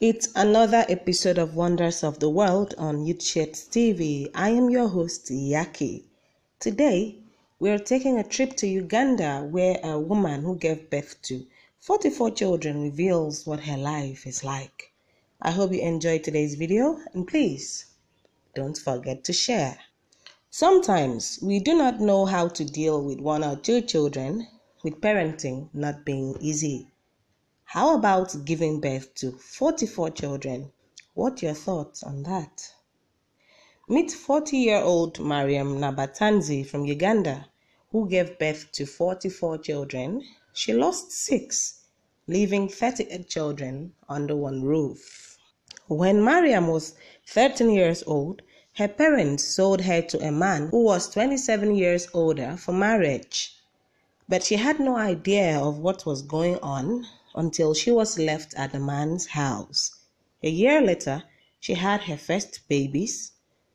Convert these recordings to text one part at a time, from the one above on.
It's another episode of Wonders of the World on Youth Shades TV. I am your host, Yaki. Today, we are taking a trip to Uganda where a woman who gave birth to 44 children reveals what her life is like. I hope you enjoyed today's video and please don't forget to share. Sometimes we do not know how to deal with one or two children, with parenting not being easy. How about giving birth to 44 children? What your thoughts on that? Meet 40-year-old Mariam Nabatanzi from Uganda, who gave birth to 44 children. She lost six, leaving 38 children under one roof. When Mariam was 13 years old, her parents sold her to a man who was 27 years older for marriage. But she had no idea of what was going on until she was left at the man's house. A year later, she had her first babies,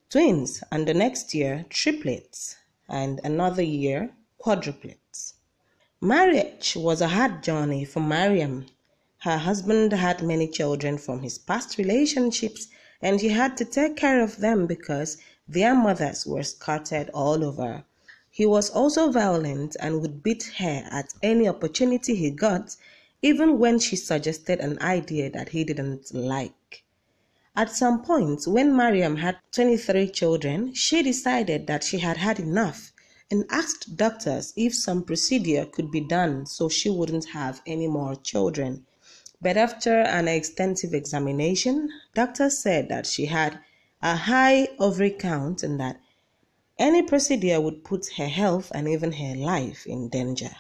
twins, and the next year, triplets, and another year, quadruplets. Marriage was a hard journey for Mariam. Her husband had many children from his past relationships, and she had to take care of them because their mothers were scattered all over. He was also violent and would beat her at any opportunity he got even when she suggested an idea that he didn't like. At some point, when Mariam had 23 children, she decided that she had had enough and asked doctors if some procedure could be done so she wouldn't have any more children. But after an extensive examination, doctors said that she had a high ovary count and that any procedure would put her health and even her life in danger.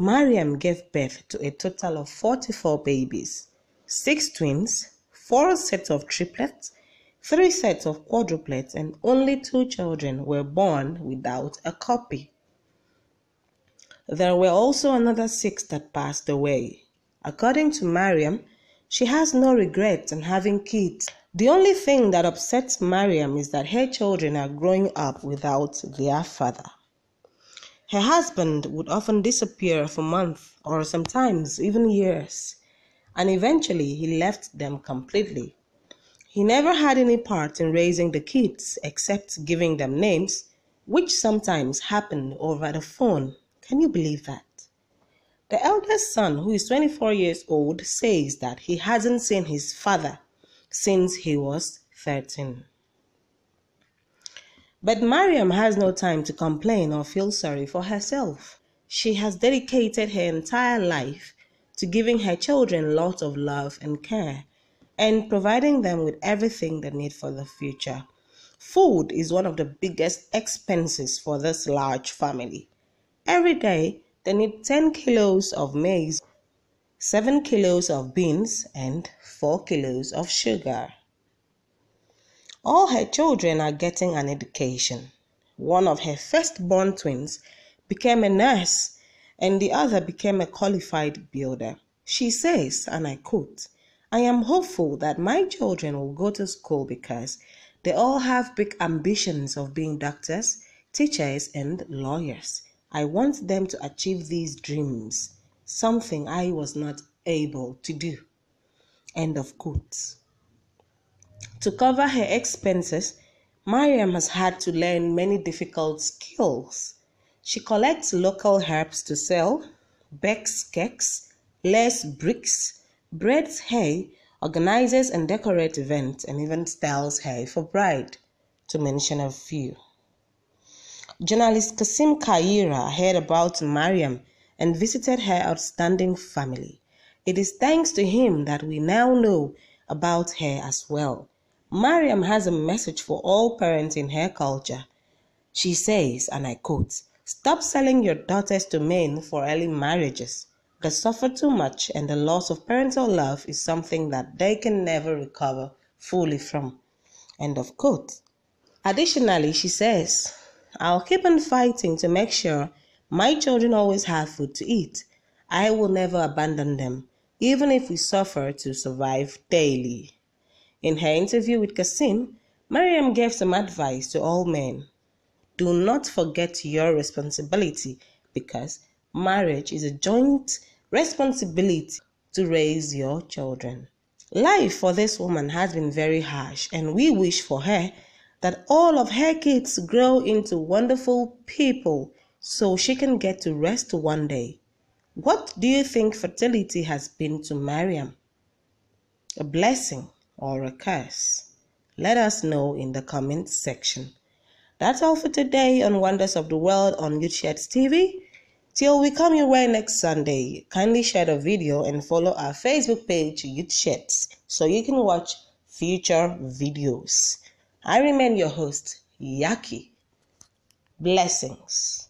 Mariam gave birth to a total of 44 babies, 6 twins, 4 sets of triplets, 3 sets of quadruplets, and only 2 children were born without a copy. There were also another 6 that passed away. According to Mariam, she has no regrets in having kids. The only thing that upsets Mariam is that her children are growing up without their father. Her husband would often disappear for months or sometimes even years, and eventually he left them completely. He never had any part in raising the kids except giving them names, which sometimes happened over the phone. Can you believe that? The eldest son, who is 24 years old, says that he hasn't seen his father since he was 13. But Mariam has no time to complain or feel sorry for herself. She has dedicated her entire life to giving her children lots of love and care and providing them with everything they need for the future. Food is one of the biggest expenses for this large family. Every day, they need 10 kilos of maize, 7 kilos of beans, and 4 kilos of sugar. All her children are getting an education. One of her firstborn twins became a nurse, and the other became a qualified builder. She says, and I quote, I am hopeful that my children will go to school because they all have big ambitions of being doctors, teachers, and lawyers. I want them to achieve these dreams, something I was not able to do. End of quotes. To cover her expenses, Mariam has had to learn many difficult skills. She collects local herbs to sell, bakes cakes, lays bricks, braids hay, organizes and decorates events, and even styles hay for bride, to mention a few. Journalist Kasim Kaira heard about Mariam and visited her outstanding family. It is thanks to him that we now know about her as well. Mariam has a message for all parents in her culture. She says, and I quote, Stop selling your daughters to men for early marriages. They suffer too much, and the loss of parental love is something that they can never recover fully from. End of quote. Additionally, she says, I'll keep on fighting to make sure my children always have food to eat. I will never abandon them, even if we suffer to survive daily. In her interview with Kasim, Mariam gave some advice to all men. Do not forget your responsibility because marriage is a joint responsibility to raise your children. Life for this woman has been very harsh, and we wish for her that all of her kids grow into wonderful people so she can get to rest one day. What do you think fertility has been to Mariam? A blessing or a curse? Let us know in the comments section. That's all for today on Wonders of the World on Youth Shades TV. Till we come your way next Sunday, kindly share the video and follow our Facebook page, Youth Shades, so you can watch future videos. I remain your host, Yaki. Blessings.